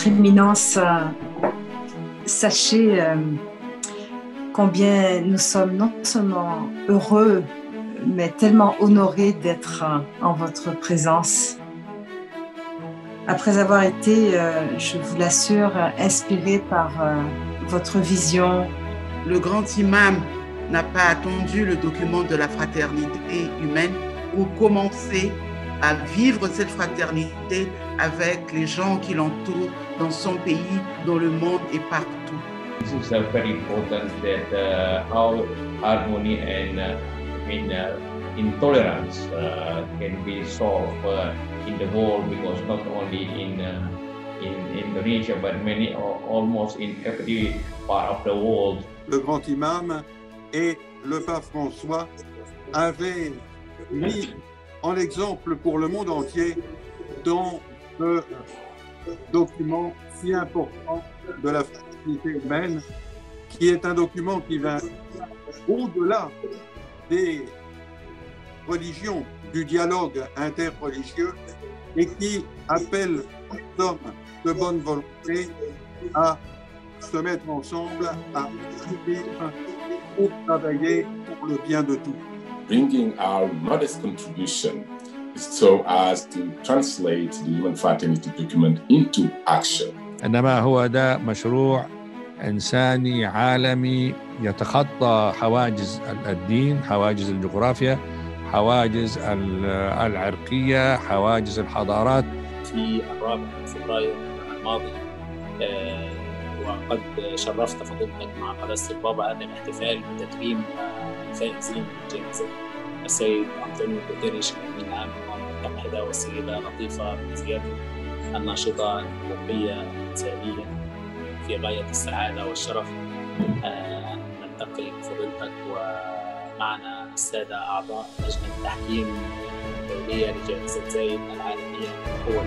Votre Éminence, euh, sachez euh, combien nous sommes non seulement heureux, mais tellement honorés d'être euh, en votre présence. Après avoir été, je vous l'assure, inspiré par votre vision, Le grand imam n'a pas attendu le document de la fraternité humaine pour commencer à vivre cette fraternité avec les gens qui l'entourent dans son pays, dans le monde et partout. This is uh, very important that uh, how harmony and uh, I mean, uh, intolerance uh, can be solved uh, in the world because not only in uh, in Indonesia but many al- almost in every part of the world le grand imam et le pape François avaient mis en exemple pour le monde entier dans ce document si important de la fraternité humaine, qui est un document qui va au-delà des religions, du dialogue interreligieux et qui appelle les hommes de bonne volonté à se mettre ensemble, à pour travailler pour le bien de tous. Bringing our modest contribution so as to translate the human fraternity document into action. إنما هو ده مشروع إنساني عالمي يتخطى حواجز الدين، حواجز الجغرافيا، حواجز ال- العرقية، حواجز الحضارات. في الرابع من فبراير الماضي آه، وقد شرفت فضيلتك مع قداسة البابا هذا الاحتفال بتكريم الفائزين بالجائزة السيد أنطونيو جوتيريش أمين عام المتحدة والسيدة لطيفة بن زياد الناشطة الحقوقية الإنسانية في غاية السعادة والشرف. نلتقي بفضيلتك ومعنا السادة أعضاء لجنة التحكيم الدولية لجائزة زايد العالمية. هو